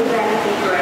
to benefit